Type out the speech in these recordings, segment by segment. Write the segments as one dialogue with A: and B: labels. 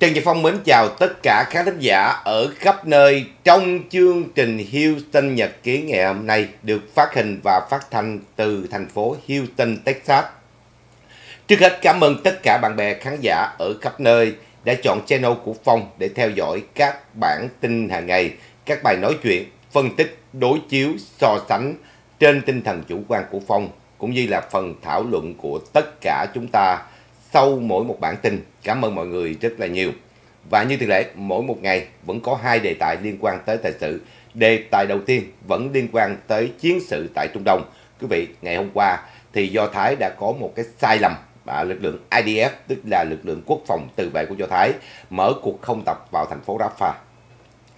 A: Trần Nhật Phong mến chào tất cả khán thính giả ở khắp nơi trong chương trình Houston Nhật ký ngày hôm nay được phát hình và phát thanh từ thành phố Houston, Texas. Trước hết cảm ơn tất cả bạn bè khán giả ở khắp nơi đã chọn channel của Phong để theo dõi các bản tin hàng ngày, các bài nói chuyện, phân tích, đối chiếu, so sánh trên tinh thần chủ quan của Phong cũng như là phần thảo luận của tất cả chúng ta sau mỗi một bản tin. Cảm ơn mọi người rất là nhiều. Và như thường lệ, mỗi một ngày vẫn có hai đề tài liên quan tới thời sự. Đề tài đầu tiên vẫn liên quan tới chiến sự tại Trung Đông. Quý vị, ngày hôm qua thì Do Thái đã có một cái sai lầm à, lực lượng IDF, tức là lực lượng quốc phòng tự vệ của Do Thái, mở cuộc không tập vào thành phố Rafah.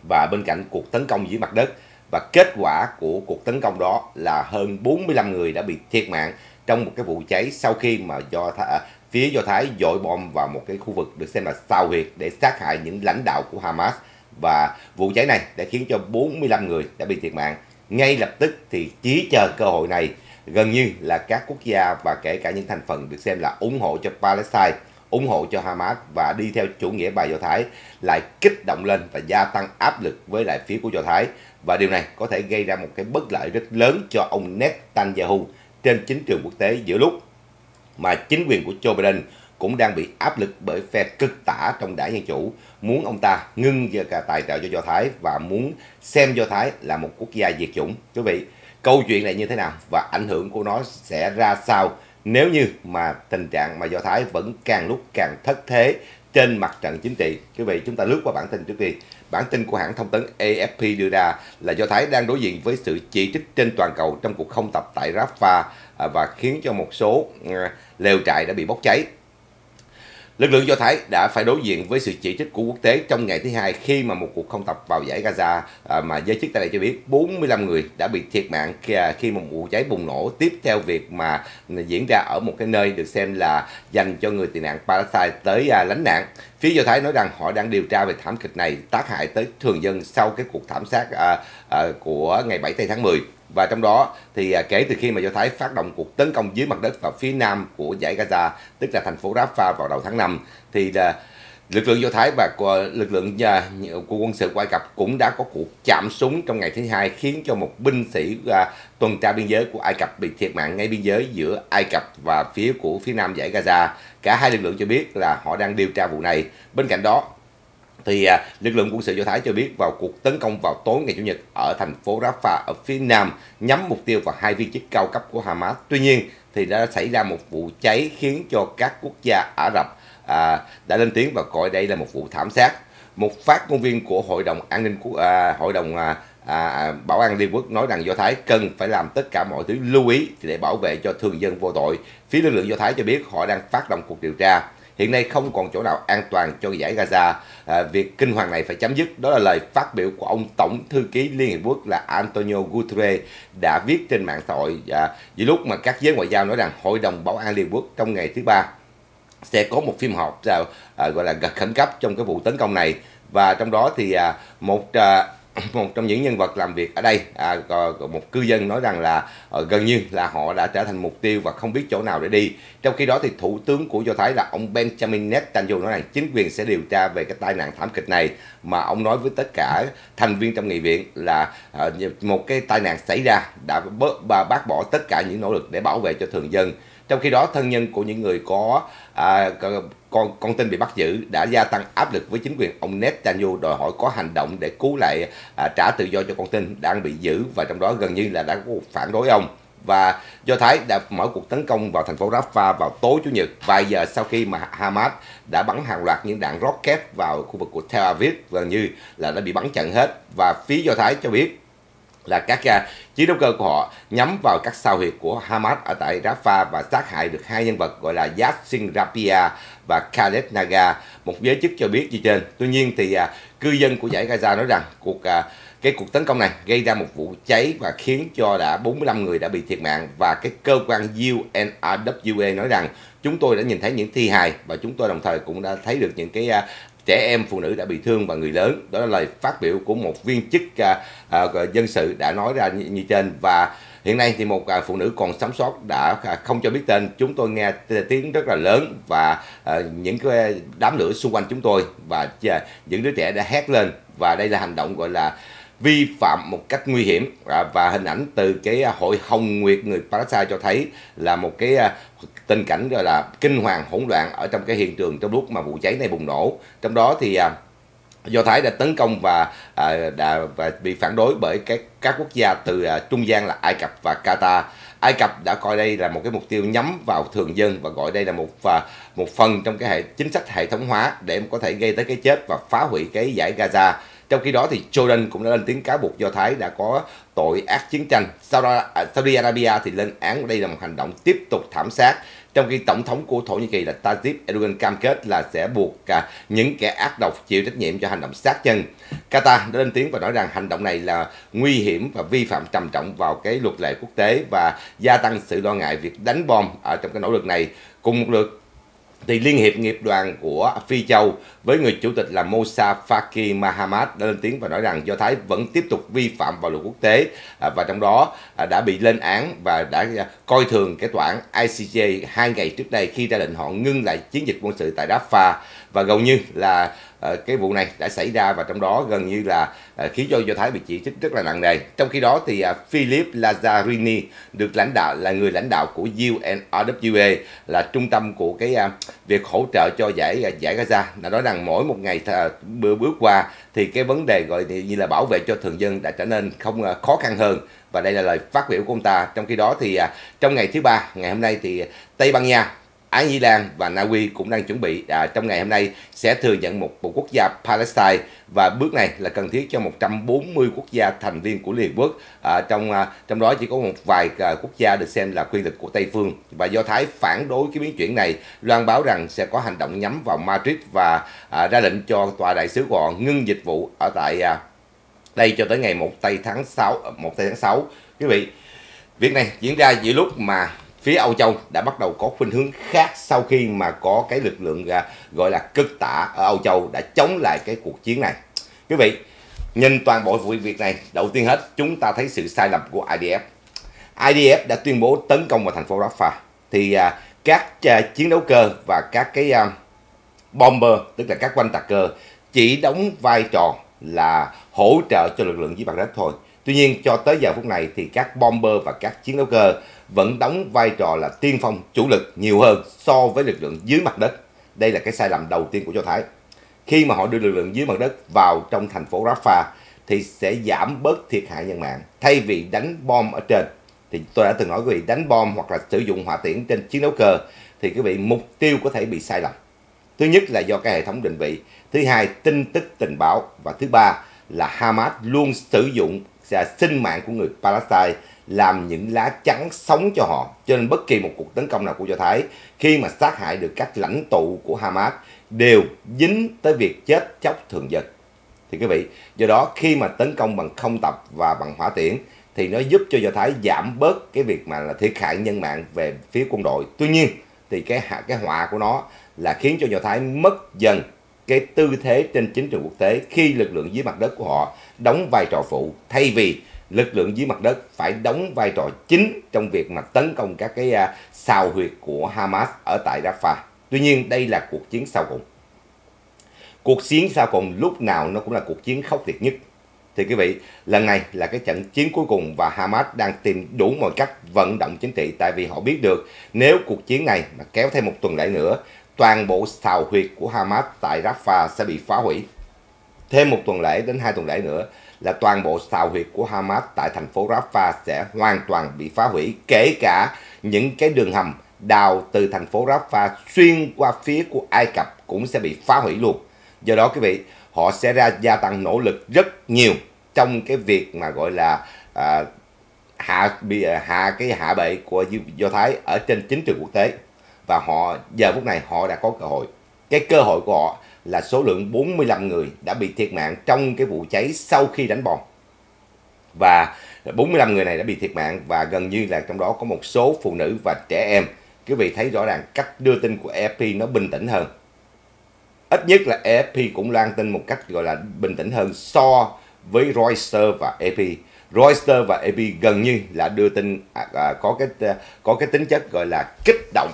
A: Và bên cạnh cuộc tấn công dưới mặt đất, và kết quả của cuộc tấn công đó là hơn 45 người đã bị thiệt mạng trong một cái vụ cháy sau khi mà do Thái, à, phía Do Thái dội bom vào một cái khu vực được xem là sao huyệt để sát hại những lãnh đạo của Hamas. Và vụ cháy này đã khiến cho 45 người đã bị thiệt mạng. Ngay lập tức thì chỉ chờ cơ hội này gần như là các quốc gia và kể cả những thành phần được xem là ủng hộ cho Palestine, ủng hộ cho Hamas và đi theo chủ nghĩa bài Do Thái lại kích động lên và gia tăng áp lực với lại phía của Do Thái. Và điều này có thể gây ra một cái bất lợi rất lớn cho ông Netanyahu trên chính trường quốc tế giữa lúc mà chính quyền của Joe Biden cũng đang bị áp lực bởi phe cực tả trong đảng Dân Chủ, muốn ông ta ngưng cả tài trợ cho Do Thái và muốn xem Do Thái là một quốc gia diệt chủng. Quý vị, câu chuyện này như thế nào và ảnh hưởng của nó sẽ ra sao nếu như mà tình trạng mà Do Thái vẫn càng lúc càng thất thế trên mặt trận chính trị. Quý vị, chúng ta lướt qua bản tin trước đi. Bản tin của hãng thông tấn AFP đưa ra là Do Thái đang đối diện với sự chỉ trích trên toàn cầu trong cuộc không tập tại Rafah à, và khiến cho một số à, lều trại đã bị bốc cháy. Lực lượng Do Thái đã phải đối diện với sự chỉ trích của quốc tế trong ngày thứ hai khi mà một cuộc không tập vào giải Gaza à, mà giới chức tại đây cho biết 45 người đã bị thiệt mạng à, khi một vụ cháy bùng nổ tiếp theo việc mà diễn ra ở một cái nơi được xem là dành cho người tị nạn Palestine tới à, lánh nạn. Phía Do Thái nói rằng họ đang điều tra về thảm kịch này tác hại tới thường dân sau cái cuộc thảm sát của ngày 7 tháng 10 và trong đó thì à, kể từ khi mà Do Thái phát động cuộc tấn công dưới mặt đất vào phía nam của giải Gaza, tức là thành phố Rafah vào đầu tháng 5 thì là lực lượng Do Thái và lực lượng à, của quân sự của Ai Cập cũng đã có cuộc chạm súng trong ngày thứ hai khiến cho một binh sĩ à, tuần tra biên giới của Ai Cập bị thiệt mạng ngay biên giới giữa Ai Cập và phía của phía nam giải Gaza. Cả hai lực lượng cho biết là họ đang điều tra vụ này. Bên cạnh đó, thì à, lực lượng quân sự Do Thái cho biết vào cuộc tấn công vào tối ngày Chủ nhật ở thành phố Rafah ở phía nam nhắm mục tiêu vào hai viên chức cao cấp của Hamas. Tuy nhiên thì đã xảy ra một vụ cháy khiến cho các quốc gia Ả Rập à, đã lên tiếng và coi đây là một vụ thảm sát. Một phát ngôn viên của Hội đồng An ninh quốc à, Hội đồng à, à, Bảo an Liên Quốc nói rằng Do Thái cần phải làm tất cả mọi thứ lưu ý để bảo vệ cho thường dân vô tội. Phía lực lượng Do Thái cho biết họ đang phát động cuộc điều tra hiện nay không còn chỗ nào an toàn cho giải Gaza. À, việc kinh hoàng này phải chấm dứt. Đó là lời phát biểu của ông Tổng Thư ký Liên Hiệp Quốc là Antonio Guterres đã viết trên mạng xã hội à, giữa lúc mà các giới ngoại giao nói rằng Hội đồng Bảo an Liên Quốc trong ngày thứ ba sẽ có một phim họp à, à, gọi là khẩn cấp trong cái vụ tấn công này và trong đó thì à, một à, một trong những nhân vật làm việc ở đây. À, một cư dân nói rằng là à, gần như là họ đã trở thành mục tiêu và không biết chỗ nào để đi. Trong khi đó thì thủ tướng của do thái là ông benjamin netanyahu nói rằng chính quyền sẽ điều tra về cái tai nạn thảm kịch này. Mà ông nói với tất cả thành viên trong nghị viện là à, một cái tai nạn xảy ra đã bớt bác bỏ tất cả những nỗ lực để bảo vệ cho thường dân trong khi đó thân nhân của những người có à, con con tin bị bắt giữ đã gia tăng áp lực với chính quyền ông Netanyahu đòi hỏi có hành động để cứu lại à, trả tự do cho con tin đang bị giữ và trong đó gần như là đã có phản đối ông. Và Do Thái đã mở cuộc tấn công vào thành phố Rafah vào tối Chủ nhật vài giờ sau khi mà Hamas đã bắn hàng loạt những đạn rocket vào khu vực của Tel Aviv gần như là đã bị bắn chặn hết. Và phía Do Thái cho biết là các uh, chiến đấu cơ của họ nhắm vào các sao huyệt của Hamas ở tại Rafah và sát hại được hai nhân vật gọi là Yassin Rapia và Khaled Naga. Một giới chức cho biết như trên. Tuy nhiên thì uh, cư dân của giải Gaza nói rằng cuộc uh, cái cuộc tấn công này gây ra một vụ cháy và khiến cho đã 45 người đã bị thiệt mạng và cái cơ quan UNRWA nói rằng chúng tôi đã nhìn thấy những thi hài và chúng tôi đồng thời cũng đã thấy được những cái trẻ em phụ nữ đã bị thương và người lớn. Đó là lời phát biểu của một viên chức à, à, dân sự đã nói ra như, như trên. Và hiện nay thì một à, phụ nữ còn sống sót đã à, không cho biết tên. Chúng tôi nghe tiếng rất là lớn và à, những cái đám lửa xung quanh chúng tôi và những đứa trẻ đã hét lên. Và đây là hành động gọi là vi phạm một cách nguy hiểm. À, và hình ảnh từ cái hội hồng nguyệt người Palestine cho thấy là một cái à, tình cảnh gọi là kinh hoàng hỗn loạn ở trong cái hiện trường trong lúc mà vụ cháy này bùng nổ trong đó thì à, Do Thái đã tấn công và à, đã và bị phản đối bởi các các quốc gia từ à, trung gian là Ai Cập và Qatar. Ai Cập đã coi đây là một cái mục tiêu nhắm vào thường dân và gọi đây là một và một phần trong cái hệ chính sách hệ thống hóa để có thể gây tới cái chết và phá hủy cái giải Gaza. Trong khi đó thì Jordan cũng đã lên tiếng cáo buộc Do Thái đã có tội ác chiến tranh. Sau đó à, Saudi Arabia thì lên án đây là một hành động tiếp tục thảm sát trong khi tổng thống của Thổ Nhĩ Kỳ là Tayyip Erdogan cam kết là sẽ buộc cả những kẻ ác độc chịu trách nhiệm cho hành động sát nhân Qatar đã lên tiếng và nói rằng hành động này là nguy hiểm và vi phạm trầm trọng vào cái luật lệ quốc tế và gia tăng sự lo ngại việc đánh bom ở trong cái nỗ lực này. Cùng một lượt thì Liên hiệp nghiệp đoàn của Phi Châu với người chủ tịch là Mosa Faki Mahamad đã lên tiếng và nói rằng Do Thái vẫn tiếp tục vi phạm vào luật quốc tế à, và trong đó à, đã bị lên án và đã à, coi thường cái tòa án ICJ hai ngày trước đây khi ra lệnh họ ngưng lại chiến dịch quân sự tại Rafah. Và gần như là Ờ, cái vụ này đã xảy ra và trong đó gần như là ờ, khiến cho Do Thái bị chỉ trích rất là nặng nề. Trong khi đó thì ờ, Philip Lazzarini được lãnh đạo, là người lãnh đạo của UNRWA là trung tâm của cái việc hỗ trợ cho giải giải Gaza đã nói rằng mỗi một ngày bữa, bước qua thì cái vấn đề gọi như là bảo vệ cho thường dân đã trở nên không khó khăn hơn và đây là lời phát biểu của ông ta. Trong khi đó thì trong ngày thứ ba, ngày hôm nay thì Tây Ban Nha Ái Nhi Lan và Na Uy cũng đang chuẩn bị à, trong ngày hôm nay sẽ thừa nhận một, một quốc gia Palestine và bước này là cần thiết cho 140 quốc gia thành viên của Liên Hợp Quốc. À, trong à, trong đó chỉ có một vài à, quốc gia được xem là quyền lực của Tây phương và do Thái phản đối cái biến chuyển này, loan báo rằng sẽ có hành động nhắm vào Madrid và à, ra lệnh cho tòa đại sứ của họ ngưng dịch vụ ở tại à, đây cho tới ngày 1 tây tháng 6 1 tây tháng 6. Quý vị, việc này diễn ra giữa lúc mà phía Âu Châu đã bắt đầu có khuynh hướng khác sau khi mà có cái lực lượng à, gọi là cực tả ở Âu Châu đã chống lại cái cuộc chiến này. Quý vị, nhìn toàn bộ vụ việc này, đầu tiên hết chúng ta thấy sự sai lầm của IDF. IDF đã tuyên bố tấn công vào thành phố Rafah. Thì à, các à, chiến đấu cơ và các cái à, bomber, tức là các quanh tạc cơ, chỉ đóng vai trò là hỗ trợ cho lực lượng dưới mặt đất thôi. Tuy nhiên cho tới giờ phút này thì các bomber và các chiến đấu cơ vẫn đóng vai trò là tiên phong chủ lực nhiều hơn so với lực lượng dưới mặt đất. Đây là cái sai lầm đầu tiên của Do Thái. Khi mà họ đưa lực lượng dưới mặt đất vào trong thành phố Rafah thì sẽ giảm bớt thiệt hại nhân mạng. Thay vì đánh bom ở trên thì tôi đã từng nói quý vị đánh bom hoặc là sử dụng hỏa tiễn trên chiến đấu cơ thì quý vị mục tiêu có thể bị sai lầm. Thứ nhất là do cái hệ thống định vị, thứ hai tin tức tình báo và thứ ba là Hamas luôn sử dụng sinh mạng của người Palestine làm những lá chắn sống cho họ. trên bất kỳ một cuộc tấn công nào của Do Thái khi mà sát hại được các lãnh tụ của Hamas đều dính tới việc chết chóc thường dân. Thì quý vị, do đó khi mà tấn công bằng không tập và bằng hỏa tiễn thì nó giúp cho Do Thái giảm bớt cái việc mà là thiệt hại nhân mạng về phía quân đội. Tuy nhiên thì cái cái họa của nó là khiến cho Do Thái mất dần cái tư thế trên chính trường quốc tế khi lực lượng dưới mặt đất của họ đóng vai trò phụ thay vì lực lượng dưới mặt đất phải đóng vai trò chính trong việc mà tấn công các cái à, xào sao huyệt của Hamas ở tại Rafah. Tuy nhiên đây là cuộc chiến sau cùng. Cuộc chiến sau cùng lúc nào nó cũng là cuộc chiến khốc liệt nhất. Thì quý vị, lần này là cái trận chiến cuối cùng và Hamas đang tìm đủ mọi cách vận động chính trị tại vì họ biết được nếu cuộc chiến này mà kéo thêm một tuần lễ nữa, toàn bộ xào huyệt của Hamas tại Rafah sẽ bị phá hủy. Thêm một tuần lễ đến hai tuần lễ nữa là toàn bộ xào huyệt của Hamas tại thành phố Rafah sẽ hoàn toàn bị phá hủy, kể cả những cái đường hầm đào từ thành phố Rafah xuyên qua phía của Ai Cập cũng sẽ bị phá hủy luôn. Do đó quý vị, họ sẽ ra gia tăng nỗ lực rất nhiều trong cái việc mà gọi là à, hạ bị à, hạ cái hạ bệ của Do Thái ở trên chính trường quốc tế và họ giờ phút này họ đã có cơ hội. Cái cơ hội của họ là số lượng 45 người đã bị thiệt mạng trong cái vụ cháy sau khi đánh bom. Và 45 người này đã bị thiệt mạng và gần như là trong đó có một số phụ nữ và trẻ em. Quý vị thấy rõ ràng cách đưa tin của AFP nó bình tĩnh hơn. Ít nhất là AFP cũng loan tin một cách gọi là bình tĩnh hơn so với Reuters và AP. Reuters và AP gần như là đưa tin à, à, có cái có cái tính chất gọi là kích động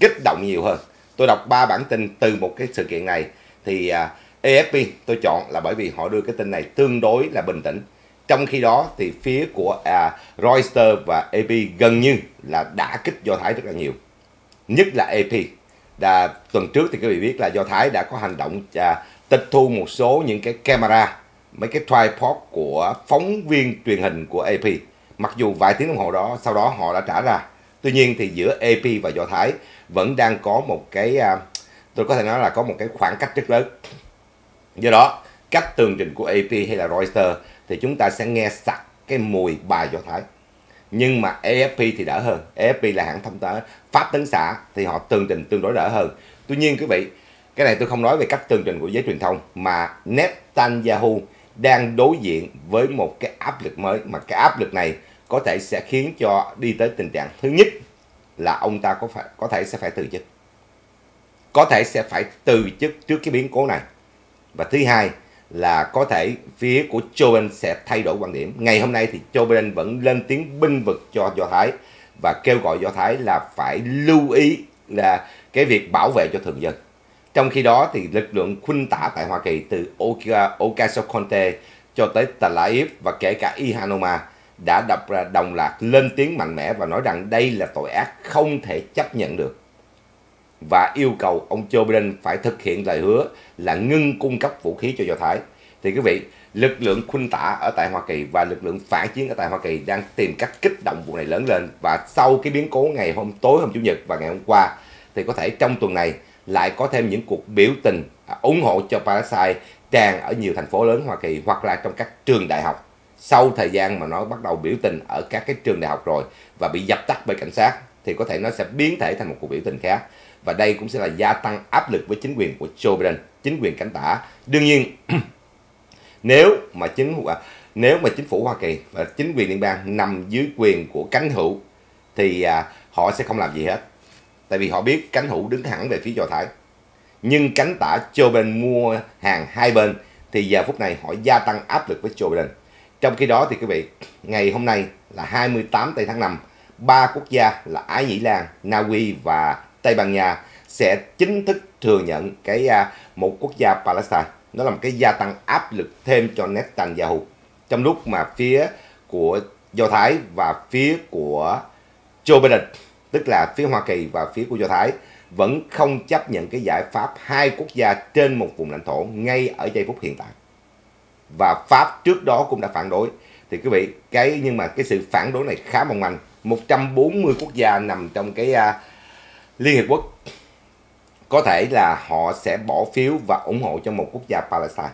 A: kích động nhiều hơn tôi đọc ba bản tin từ một cái sự kiện này thì à, AFP tôi chọn là bởi vì họ đưa cái tin này tương đối là bình tĩnh. Trong khi đó thì phía của à, Reuters và AP gần như là đã kích Do Thái rất là nhiều. Nhất là AP đã, tuần trước thì các vị biết là Do Thái đã có hành động à, tịch thu một số những cái camera mấy cái tripod của phóng viên truyền hình của AP mặc dù vài tiếng đồng hồ đó sau đó họ đã trả ra tuy nhiên thì giữa AP và Do Thái vẫn đang có một cái à, tôi có thể nói là có một cái khoảng cách rất lớn. Do đó, cách tường trình của AP hay là Reuters thì chúng ta sẽ nghe sặc cái mùi bài Do Thái. Nhưng mà AFP thì đỡ hơn. AFP là hãng thông tấn, Pháp tấn xã thì họ tường trình tương đối đỡ hơn. Tuy nhiên quý vị, cái này tôi không nói về cách tường trình của giới truyền thông, mà Netanyahu đang đối diện với một cái áp lực mới, mà cái áp lực này có thể sẽ khiến cho đi tới tình trạng thứ nhất là ông ta có phải, có thể sẽ phải từ chức có thể sẽ phải từ chức trước cái biến cố này và thứ hai là có thể phía của Joe Biden sẽ thay đổi quan điểm. Ngày hôm nay thì Joe Biden vẫn lên tiếng binh vực cho Do Thái và kêu gọi Do Thái là phải lưu ý là cái việc bảo vệ cho thường dân. Trong khi đó thì lực lượng khuynh tả tại Hoa Kỳ từ Ocasio-Cortez cho tới Tel Aviv và kể cả Ihanoma đã đập ra đồng loạt lên tiếng mạnh mẽ và nói rằng đây là tội ác không thể chấp nhận được. Và yêu cầu ông Joe Biden phải thực hiện lời hứa là ngưng cung cấp vũ khí cho Do Thái. Thì quý vị, lực lượng khuynh tả ở tại Hoa Kỳ và lực lượng phản chiến ở tại Hoa Kỳ đang tìm cách kích động vụ này lớn lên. Và sau cái biến cố ngày hôm tối hôm Chủ nhật và ngày hôm qua thì có thể trong tuần này lại có thêm những cuộc biểu tình ủng hộ cho Palestine tràn ở nhiều thành phố lớn Hoa Kỳ hoặc là trong các trường đại học sau thời gian mà nó bắt đầu biểu tình ở các cái trường đại học rồi và bị dập tắt bởi cảnh sát thì có thể nó sẽ biến thể thành một cuộc biểu tình khác và đây cũng sẽ là gia tăng áp lực với chính quyền của Joe Biden, chính quyền cánh tả. Đương nhiên, nếu mà chính à, nếu mà chính phủ Hoa Kỳ và chính quyền liên bang nằm dưới quyền của cánh hữu thì à, họ sẽ không làm gì hết. Tại vì họ biết cánh hữu đứng thẳng về phía Do Thái. Nhưng cánh tả Joe Biden mua hàng hai bên thì giờ phút này họ gia tăng áp lực với Joe Biden. Trong khi đó thì quý vị, ngày hôm nay là 28 tây tháng 5, ba quốc gia là Ái Nhĩ Lan, Na Uy và Tây Ban Nha sẽ chính thức thừa nhận cái à, một quốc gia Palestine. Nó là một cái gia tăng áp lực thêm cho Netanyahu. Trong lúc mà phía của Do Thái và phía của Joe Biden, tức là phía Hoa Kỳ và phía của Do Thái vẫn không chấp nhận cái giải pháp hai quốc gia trên một vùng lãnh thổ ngay ở giây phút hiện tại. Và Pháp trước đó cũng đã phản đối. Thì quý vị, cái nhưng mà cái sự phản đối này khá mong manh. 140 quốc gia nằm trong cái uh, Liên Hiệp Quốc có thể là họ sẽ bỏ phiếu và ủng hộ cho một quốc gia Palestine.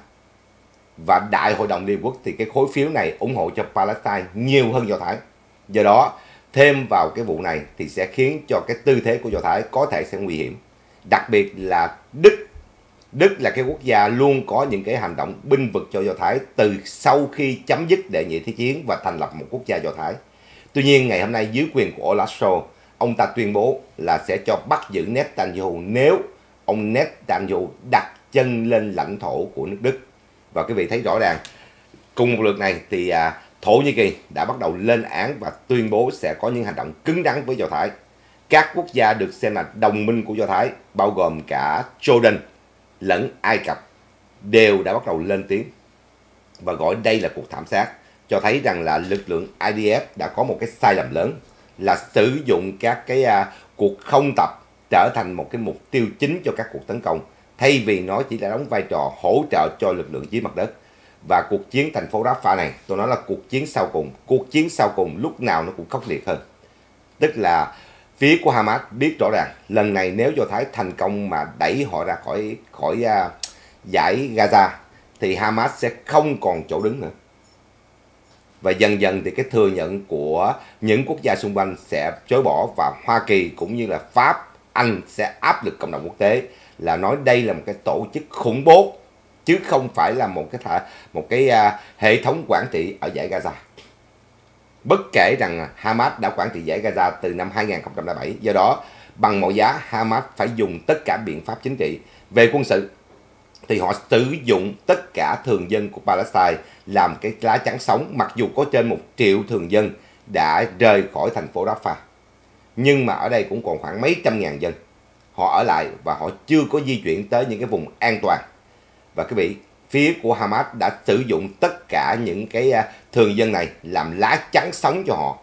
A: Và Đại hội đồng Liên Hiệp Quốc thì cái khối phiếu này ủng hộ cho Palestine nhiều hơn Do Thái. Do đó, thêm vào cái vụ này thì sẽ khiến cho cái tư thế của Do Thái có thể sẽ nguy hiểm. Đặc biệt là Đức. Đức là cái quốc gia luôn có những cái hành động binh vực cho Do Thái từ sau khi chấm dứt đệ nhị thế chiến và thành lập một quốc gia Do Thái. Tuy nhiên ngày hôm nay dưới quyền của Olaf Scholz ông ta tuyên bố là sẽ cho bắt giữ Netanyahu nếu ông Netanyahu đặt chân lên lãnh thổ của nước Đức. Và quý vị thấy rõ ràng, cùng một lượt này thì à, Thổ Nhĩ Kỳ đã bắt đầu lên án và tuyên bố sẽ có những hành động cứng rắn với Do Thái. Các quốc gia được xem là đồng minh của Do Thái, bao gồm cả Jordan lẫn Ai Cập, đều đã bắt đầu lên tiếng và gọi đây là cuộc thảm sát, cho thấy rằng là lực lượng IDF đã có một cái sai lầm lớn là sử dụng các cái uh, cuộc không tập trở thành một cái mục tiêu chính cho các cuộc tấn công thay vì nó chỉ là đóng vai trò hỗ trợ cho lực lượng dưới mặt đất. Và cuộc chiến thành phố Rafah này tôi nói là cuộc chiến sau cùng cuộc chiến sau cùng lúc nào nó cũng khốc liệt hơn. Tức là phía của Hamas biết rõ ràng lần này nếu Do Thái thành công mà đẩy họ ra khỏi khỏi uh, giải Gaza thì Hamas sẽ không còn chỗ đứng nữa và dần dần thì cái thừa nhận của những quốc gia xung quanh sẽ chối bỏ và Hoa Kỳ cũng như là Pháp, Anh sẽ áp lực cộng đồng quốc tế là nói đây là một cái tổ chức khủng bố chứ không phải là một cái thả, một cái uh, hệ thống quản trị ở giải Gaza. Bất kể rằng Hamas đã quản trị giải Gaza từ năm 2007, do đó bằng mọi giá Hamas phải dùng tất cả biện pháp chính trị về quân sự thì họ sử dụng tất cả thường dân của Palestine làm cái lá chắn sống mặc dù có trên một triệu thường dân đã rời khỏi thành phố Rafah. Nhưng mà ở đây cũng còn khoảng mấy trăm ngàn dân. Họ ở lại và họ chưa có di chuyển tới những cái vùng an toàn. Và quý vị, phía của Hamas đã sử dụng tất cả những cái à, thường dân này làm lá chắn sống cho họ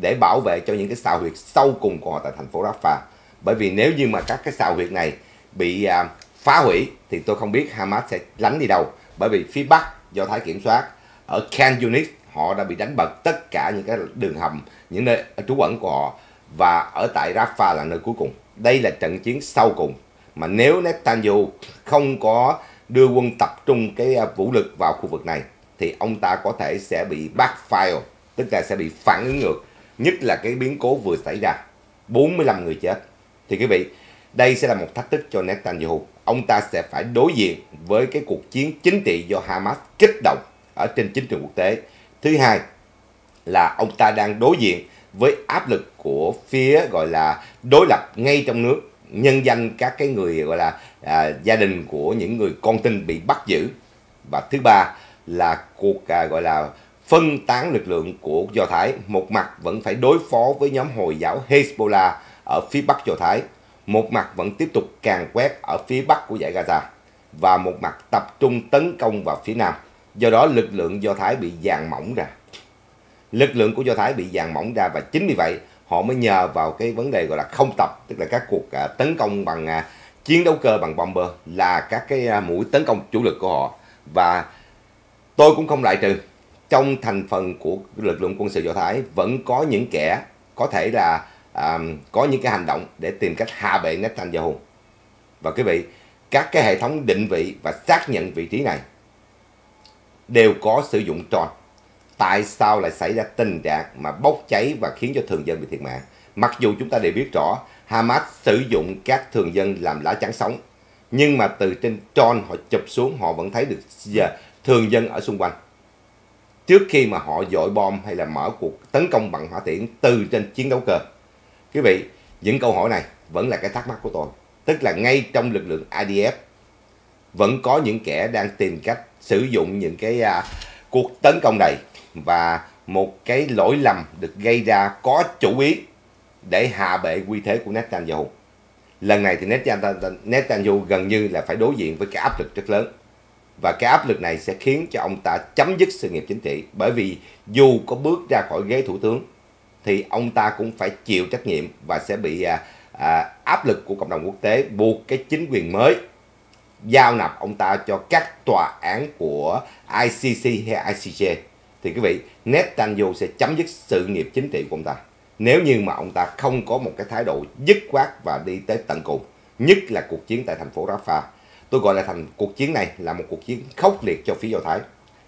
A: để bảo vệ cho những cái xào huyệt sâu cùng của họ tại thành phố Rafah. Bởi vì nếu như mà các cái xào huyệt này bị à, phá hủy thì tôi không biết Hamas sẽ lánh đi đâu. Bởi vì phía Bắc do Thái kiểm soát ở Khan Yunis họ đã bị đánh bật tất cả những cái đường hầm, những nơi trú ẩn của họ và ở tại Rafah là nơi cuối cùng. Đây là trận chiến sau cùng mà nếu Netanyahu không có đưa quân tập trung cái à, vũ lực vào khu vực này thì ông ta có thể sẽ bị backfire, tức là sẽ bị phản ứng ngược, nhất là cái biến cố vừa xảy ra, 45 người chết. Thì quý vị, đây sẽ là một thách thức cho Netanyahu. Ông ta sẽ phải đối diện với cái cuộc chiến chính trị do Hamas kích động ở trên chính trường quốc tế. Thứ hai là ông ta đang đối diện với áp lực của phía gọi là đối lập ngay trong nước nhân danh các cái người gọi là à, gia đình của những người con tin bị bắt giữ. Và thứ ba là cuộc à, gọi là phân tán lực lượng của Do Thái. Một mặt vẫn phải đối phó với nhóm Hồi giáo Hezbollah ở phía bắc Do Thái một mặt vẫn tiếp tục càng quét ở phía bắc của giải Gaza và một mặt tập trung tấn công vào phía nam. Do đó lực lượng Do Thái bị dàn mỏng ra. Lực lượng của Do Thái bị dàn mỏng ra và chính vì vậy họ mới nhờ vào cái vấn đề gọi là không tập tức là các cuộc à, tấn công bằng à, chiến đấu cơ bằng bomber là các cái à, mũi tấn công chủ lực của họ. Và tôi cũng không loại trừ trong thành phần của lực lượng quân sự Do Thái vẫn có những kẻ có thể là à, có những cái hành động để tìm cách hạ bệ Netanyahu. Và quý vị các cái hệ thống định vị và xác nhận vị trí này đều có sử dụng tròn tại sao lại xảy ra tình trạng mà bốc cháy và khiến cho thường dân bị thiệt mạng. Mặc dù chúng ta đều biết rõ Hamas sử dụng các thường dân làm lá chắn sống, nhưng mà từ trên tròn họ chụp xuống họ vẫn thấy được thường dân ở xung quanh. Trước khi mà họ dội bom hay là mở cuộc tấn công bằng hỏa tiễn từ trên chiến đấu cơ. Quý vị, những câu hỏi này vẫn là cái thắc mắc của tôi. Tức là ngay trong lực lượng IDF vẫn có những kẻ đang tìm cách sử dụng những cái uh, cuộc tấn công này và một cái lỗi lầm được gây ra có chủ ý để hạ bệ quy thế của Netanyahu. Lần này thì Netanyahu gần như là phải đối diện với cái áp lực rất lớn. Và cái áp lực này sẽ khiến cho ông ta chấm dứt sự nghiệp chính trị. Bởi vì dù có bước ra khỏi ghế thủ tướng thì ông ta cũng phải chịu trách nhiệm và sẽ bị à, à, áp lực của cộng đồng quốc tế buộc cái chính quyền mới giao nạp ông ta cho các tòa án của ICC hay ICJ thì quý vị Netanyahu sẽ chấm dứt sự nghiệp chính trị của ông ta. Nếu như mà ông ta không có một cái thái độ dứt khoát và đi tới tận cùng, nhất là cuộc chiến tại thành phố Rafah. Tôi gọi là thành cuộc chiến này là một cuộc chiến khốc liệt cho phía Do Thái.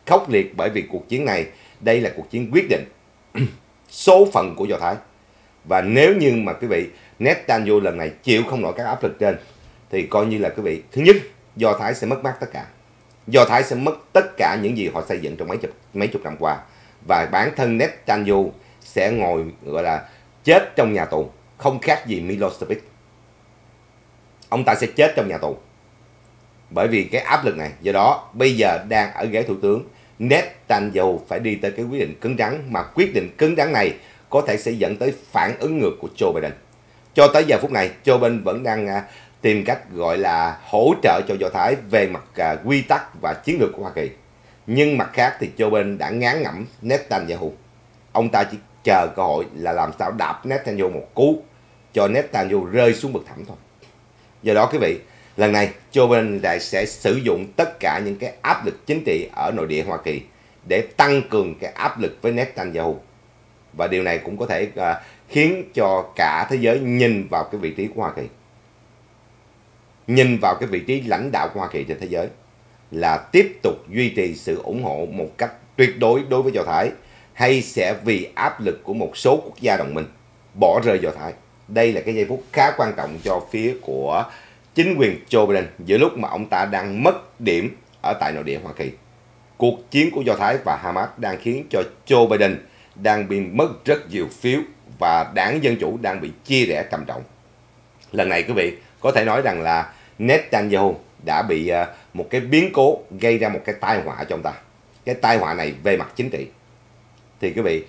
A: Khốc liệt bởi vì cuộc chiến này, đây là cuộc chiến quyết định số phận của Do Thái. Và nếu như mà quý vị Netanyahu lần này chịu không nổi các áp lực trên, thì coi như là quý vị, thứ nhất, Do Thái sẽ mất mát tất cả. Do Thái sẽ mất tất cả những gì họ xây dựng trong mấy chục mấy chục năm qua. Và bản thân Netanyahu sẽ ngồi, gọi là, chết trong nhà tù, không khác gì Milosevic. Ông ta sẽ chết trong nhà tù. Bởi vì cái áp lực này, do đó bây giờ đang ở ghế thủ tướng, Netanyahu phải đi tới cái quyết định cứng rắn, mà quyết định cứng rắn này có thể sẽ dẫn tới phản ứng ngược của Joe Biden. Cho tới giờ phút này, Joe Biden vẫn đang à, tìm cách gọi là hỗ trợ cho Do Thái về mặt à, quy tắc và chiến lược của Hoa Kỳ. Nhưng mặt khác thì Joe Biden đã ngán ngẩm Netanyahu. Ông ta chỉ chờ cơ hội là làm sao đạp Netanyahu một cú cho Netanyahu rơi xuống bậc thẳm thôi. Do đó quý vị, lần này Joe Biden lại sẽ sử dụng tất cả những cái áp lực chính trị ở nội địa Hoa Kỳ để tăng cường cái áp lực với Netanyahu. Và điều này cũng có thể à, khiến cho cả thế giới nhìn vào cái vị trí của Hoa Kỳ nhìn vào cái vị trí lãnh đạo của Hoa Kỳ trên thế giới là tiếp tục duy trì sự ủng hộ một cách tuyệt đối đối với Do Thái hay sẽ vì áp lực của một số quốc gia đồng minh bỏ rơi Do Thái. Đây là cái giây phút khá quan trọng cho phía của chính quyền Joe Biden giữa lúc mà ông ta đang mất điểm ở tại nội địa Hoa Kỳ. Cuộc chiến của Do Thái và Hamas đang khiến cho Joe Biden đang bị mất rất nhiều phiếu và đảng Dân Chủ đang bị chia rẽ trầm trọng. Lần này quý vị có thể nói rằng là Netanyahu đã bị ờ, một cái biến cố gây ra một cái tai họa cho ông ta. Cái tai họa này về mặt chính trị. Thì quý vị,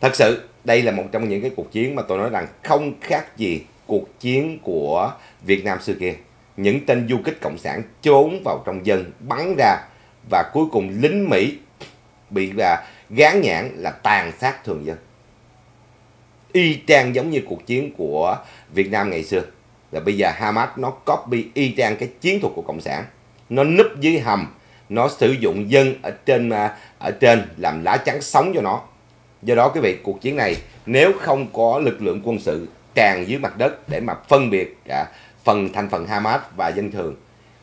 A: thật sự đây là một trong những cái cuộc chiến mà tôi nói rằng không khác gì cuộc chiến của Việt Nam xưa kia. Những tên du kích cộng sản trốn vào trong dân, bắn ra và cuối cùng lính Mỹ bị là gán nhãn là tàn sát thường dân. Y chang giống như cuộc chiến của Việt Nam ngày xưa và bây giờ Hamas nó copy y chang cái chiến thuật của cộng sản. Nó núp dưới hầm. Nó sử dụng dân ở trên à, ở trên làm lá chắn sống cho nó. Do đó quý vị, cuộc chiến này nếu không có lực lượng quân sự tràn dưới mặt đất để mà phân biệt cả phần thành phần Hamas và dân thường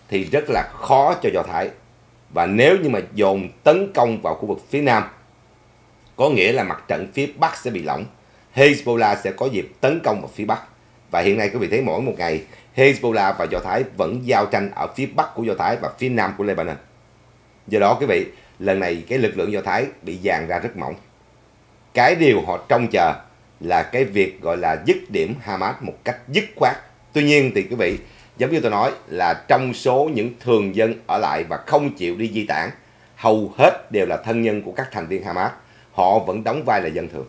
A: thì rất là khó cho Do Thái. Và nếu như mà dồn tấn công vào khu vực phía Nam, có nghĩa là mặt trận phía Bắc sẽ bị lỏng. Hezbollah sẽ có dịp tấn công vào phía Bắc và hiện nay quý vị thấy mỗi một ngày, Hezbollah và Do Thái vẫn giao tranh ở phía Bắc của Do Thái và phía Nam của Lebanon. Do đó quý vị, lần này cái lực lượng Do Thái bị dàn ra rất mỏng. Cái điều họ trông chờ là cái việc gọi là dứt điểm Hamas một cách dứt khoát. Tuy nhiên thì quý vị, giống như tôi nói là trong số những thường dân ở lại và không chịu đi di tản, hầu hết đều là thân nhân của các thành viên Hamas. Họ vẫn đóng vai là dân thường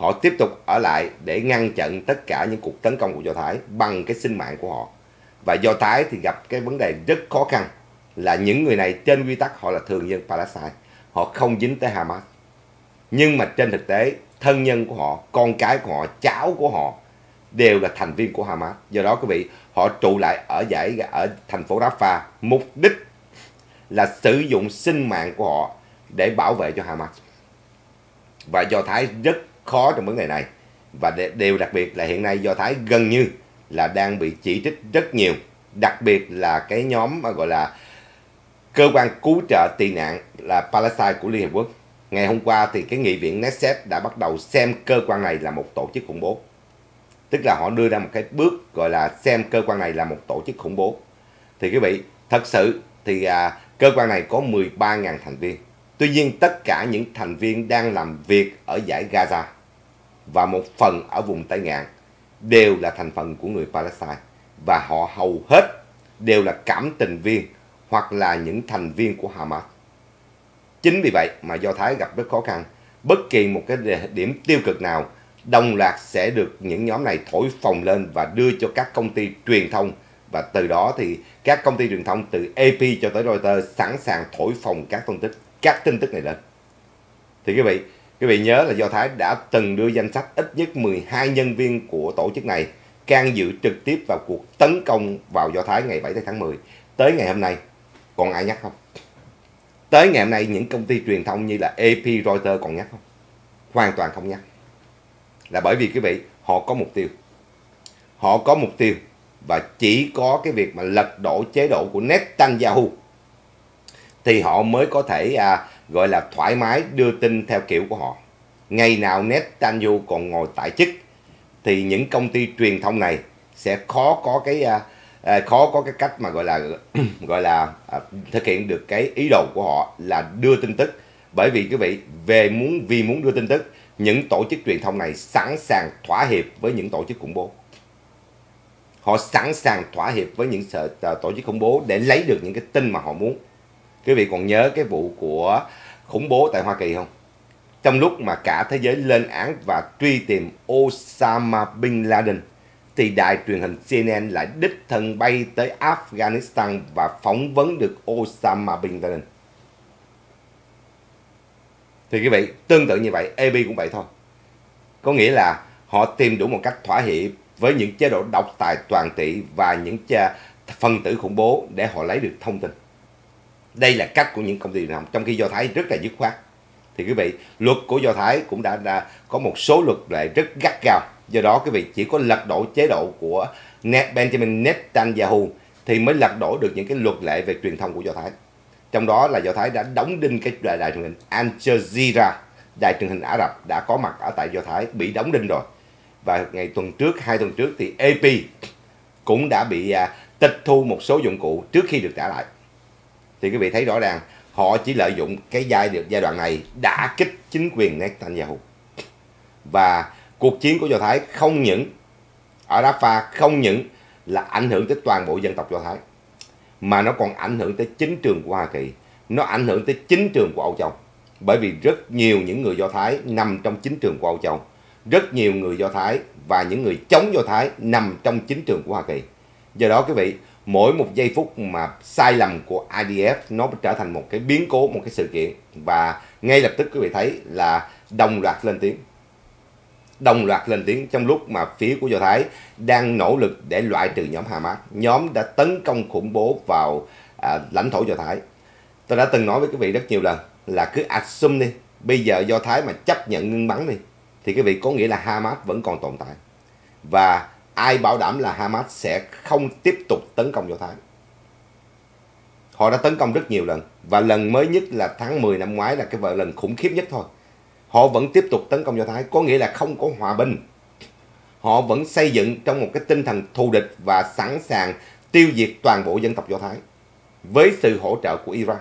A: họ tiếp tục ở lại để ngăn chặn tất cả những cuộc tấn công của Do Thái bằng cái sinh mạng của họ. Và Do Thái thì gặp cái vấn đề rất khó khăn là những người này trên quy tắc họ là thường dân Palestine. Họ không dính tới Hamas. Nhưng mà trên thực tế, thân nhân của họ, con cái của họ, cháu của họ đều là thành viên của Hamas. Do đó quý vị, họ trụ lại ở giải ở thành phố Rafah. Mục đích là sử dụng sinh mạng của họ để bảo vệ cho Hamas. Và Do Thái rất khó trong vấn đề này. Và điều đặc biệt là hiện nay Do Thái gần như là đang bị chỉ trích rất nhiều đặc biệt là cái nhóm mà gọi là cơ quan cứu trợ tị nạn là Palestine của Liên hiệp Quốc. Ngày hôm qua thì cái nghị viện Knesset đã bắt đầu xem cơ quan này là một tổ chức khủng bố. Tức là họ đưa ra một cái bước gọi là xem cơ quan này là một tổ chức khủng bố. Thì quý vị thật sự thì à, cơ quan này có 13.000 thành viên. Tuy nhiên tất cả những thành viên đang làm việc ở giải Gaza và một phần ở vùng Tây Ngạn đều là thành phần của người Palestine và họ hầu hết đều là cảm tình viên hoặc là những thành viên của Hamas. Chính vì vậy mà Do Thái gặp rất khó khăn. Bất kỳ một cái điểm tiêu cực nào đồng loạt sẽ được những nhóm này thổi phồng lên và đưa cho các công ty truyền thông và từ đó thì các công ty truyền thông từ AP cho tới Reuters sẵn sàng thổi phồng các thông tin các tin tức này lên. Thì quý vị, quý vị nhớ là Do Thái đã từng đưa danh sách ít nhất 12 nhân viên của tổ chức này can dự trực tiếp vào cuộc tấn công vào Do Thái ngày 7 tháng 10. Tới ngày hôm nay, còn ai nhắc không? Tới ngày hôm nay những công ty truyền thông như là AP, Reuters còn nhắc không? Hoàn toàn không nhắc. Là bởi vì quý vị, họ có mục tiêu. Họ có mục tiêu và chỉ có cái việc mà lật đổ chế độ của Netanyahu thì họ mới có thể à, gọi là thoải mái đưa tin theo kiểu của họ. Ngày nào Netanyahu còn ngồi tại chức thì những công ty truyền thông này sẽ khó có cái à, à, khó có cái cách mà gọi là gọi là à, thực hiện được cái ý đồ của họ là đưa tin tức. Bởi vì quý vị về muốn vì muốn đưa tin tức những tổ chức truyền thông này sẵn sàng thỏa hiệp với những tổ chức khủng bố. Họ sẵn sàng thỏa hiệp với những sở, à, tổ chức khủng bố để lấy được những cái tin mà họ muốn quý vị còn nhớ cái vụ của khủng bố tại Hoa Kỳ không trong lúc mà cả thế giới lên án và truy tìm Osama Bin Laden thì đài truyền hình CNN lại đích thân bay tới Afghanistan và phỏng vấn được Osama Bin Laden. Thì quý vị, tương tự như vậy, AB cũng vậy thôi. Có nghĩa là họ tìm đủ một cách thỏa hiệp với những chế độ độc tài toàn trị và những phân tử khủng bố để họ lấy được thông tin. Đây là cách của những công ty truyền thông, trong khi Do Thái rất là dứt khoát. Thì quý vị, luật của Do Thái cũng đã, đã có một số luật lệ rất gắt gao do đó quý vị chỉ có lật đổ chế độ của Benjamin Netanyahu thì mới lật đổ được những cái luật lệ về truyền thông của Do Thái. Trong đó là Do Thái đã đóng đinh cái đài, đài truyền hình Al Jazeera, đài truyền hình Ả Rập đã có mặt ở tại Do Thái bị đóng đinh rồi. Và ngày tuần trước, hai tuần trước thì AP cũng đã bị à, tịch thu một số dụng cụ trước khi được trả lại. Thì quý vị thấy rõ ràng họ chỉ lợi dụng cái giai giai đoạn này đã kích chính quyền Netanyahu. Và cuộc chiến của Do Thái không những ở Rafah không những là ảnh hưởng tới toàn bộ dân tộc Do Thái mà nó còn ảnh hưởng tới chính trường của Hoa Kỳ, nó ảnh hưởng tới chính trường của Âu Châu. Bởi vì rất nhiều những người Do Thái nằm trong chính trường của Âu Châu. Rất nhiều người Do Thái và những người chống Do Thái nằm trong chính trường của Hoa Kỳ. Do đó quý vị, mỗi một giây phút mà sai lầm của IDF nó trở thành một cái biến cố, một cái sự kiện và ngay lập tức quý vị thấy là đồng loạt lên tiếng đồng loạt lên tiếng trong lúc mà phía của Do Thái đang nỗ lực để loại trừ nhóm Hamas. Nhóm đã tấn công khủng bố vào à, lãnh thổ Do Thái. Tôi đã từng nói với quý vị rất nhiều lần là cứ assume đi, bây giờ Do Thái mà chấp nhận ngưng bắn đi, thì quý vị có nghĩa là Hamas vẫn còn tồn tại. Và ai bảo đảm là Hamas sẽ không tiếp tục tấn công Do Thái. Họ đã tấn công rất nhiều lần và lần mới nhất là tháng 10 năm ngoái là cái vợ lần khủng khiếp nhất thôi họ vẫn tiếp tục tấn công Do Thái, có nghĩa là không có hòa bình. Họ vẫn xây dựng trong một cái tinh thần thù địch và sẵn sàng tiêu diệt toàn bộ dân tộc Do Thái với sự hỗ trợ của Iran.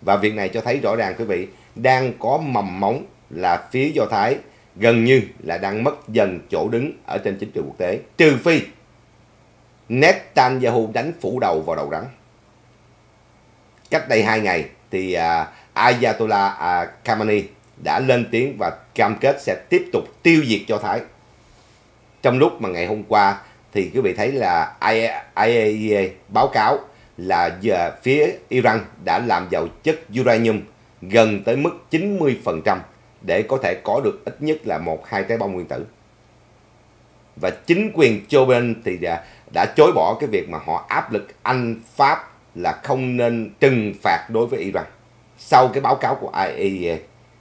A: Và việc này cho thấy rõ ràng quý vị đang có mầm móng là phía Do Thái gần như là đang mất dần chỗ đứng ở trên chính trường quốc tế. Trừ phi Netanyahu đánh phủ đầu vào đầu rắn. Cách đây hai ngày thì uh, Ayatollah uh, Khamenei đã lên tiếng và cam kết sẽ tiếp tục tiêu diệt cho Thái. Trong lúc mà ngày hôm qua thì quý vị thấy là IAEA báo cáo là giờ phía Iran đã làm giàu chất uranium gần tới mức 90% để có thể có được ít nhất là một hai trái bom nguyên tử. Và chính quyền Joe Biden thì đã, đã chối bỏ cái việc mà họ áp lực Anh, Pháp là không nên trừng phạt đối với Iran sau cái báo cáo của IAEA.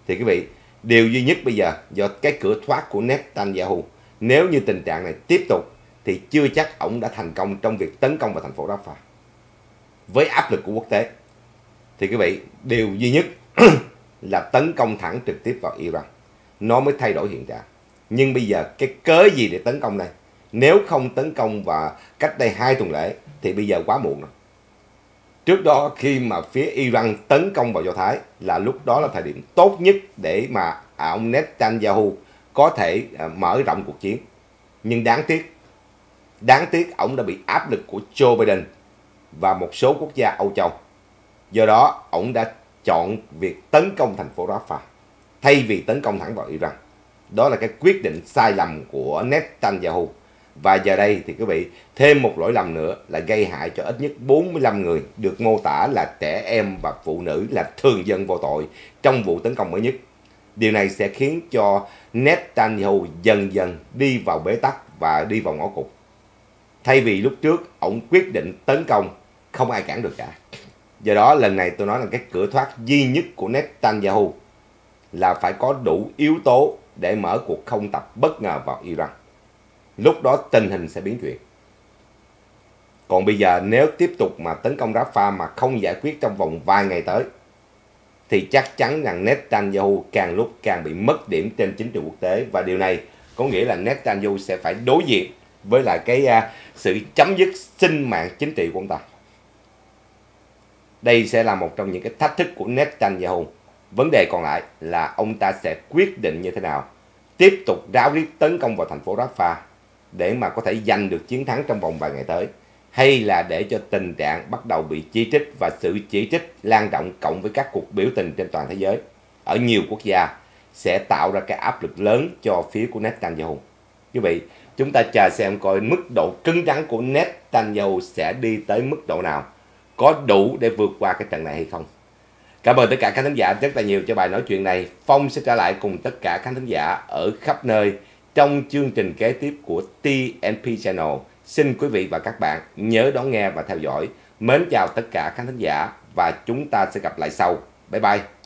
A: Thì quý vị, điều duy nhất bây giờ do cái cửa thoát của Netanyahu, nếu như tình trạng này tiếp tục thì chưa chắc ông đã thành công trong việc tấn công vào thành phố Rafah. Với áp lực của quốc tế thì quý vị, điều duy nhất là tấn công thẳng trực tiếp vào Iran. Nó mới thay đổi hiện trạng. Nhưng bây giờ cái cớ gì để tấn công đây? Nếu không tấn công và cách đây hai tuần lễ thì bây giờ quá muộn rồi. Trước đó khi mà phía Iran tấn công vào Do Thái là lúc đó là thời điểm tốt nhất để mà à, ông Netanyahu có thể à, mở rộng cuộc chiến. Nhưng đáng tiếc, đáng tiếc ông đã bị áp lực của Joe Biden và một số quốc gia Âu Châu. Do đó, ông đã chọn việc tấn công thành phố Rafah thay vì tấn công thẳng vào Iran. Đó là cái quyết định sai lầm của Netanyahu. Và giờ đây thì quý vị thêm một lỗi lầm nữa là gây hại cho ít nhất 45 người được mô tả là trẻ em và phụ nữ là thường dân vô tội trong vụ tấn công mới nhất. Điều này sẽ khiến cho Netanyahu dần dần đi vào bế tắc và đi vào ngõ cụt. Thay vì lúc trước ông quyết định tấn công, không ai cản được cả. Do đó lần này tôi nói là cái cửa thoát duy nhất của Netanyahu là phải có đủ yếu tố để mở cuộc không tập bất ngờ vào Iran lúc đó tình hình sẽ biến chuyển. Còn bây giờ nếu tiếp tục mà tấn công Rafah mà không giải quyết trong vòng vài ngày tới, thì chắc chắn rằng Netanyahu càng lúc càng bị mất điểm trên chính trường quốc tế và điều này có nghĩa là Netanyahu sẽ phải đối diện với lại cái uh, sự chấm dứt sinh mạng chính trị của ông ta. Đây sẽ là một trong những cái thách thức của Netanyahu. Vấn đề còn lại là ông ta sẽ quyết định như thế nào tiếp tục ráo riết tấn công vào thành phố Rafah để mà có thể giành được chiến thắng trong vòng vài ngày tới hay là để cho tình trạng bắt đầu bị chỉ trích và sự chỉ trích lan rộng cộng với các cuộc biểu tình trên toàn thế giới ở nhiều quốc gia sẽ tạo ra cái áp lực lớn cho phía của Netanyahu. Quý vị, chúng ta chờ xem coi mức độ cứng rắn của Netanyahu sẽ đi tới mức độ nào, có đủ để vượt qua cái trận này hay không. Cảm ơn tất cả khán thính giả rất là nhiều cho bài nói chuyện này. Phong sẽ trở lại cùng tất cả khán thính giả ở khắp nơi trong chương trình kế tiếp của TNP Channel. Xin quý vị và các bạn nhớ đón nghe và theo dõi. Mến chào tất cả khán thính giả và chúng ta sẽ gặp lại sau. Bye bye.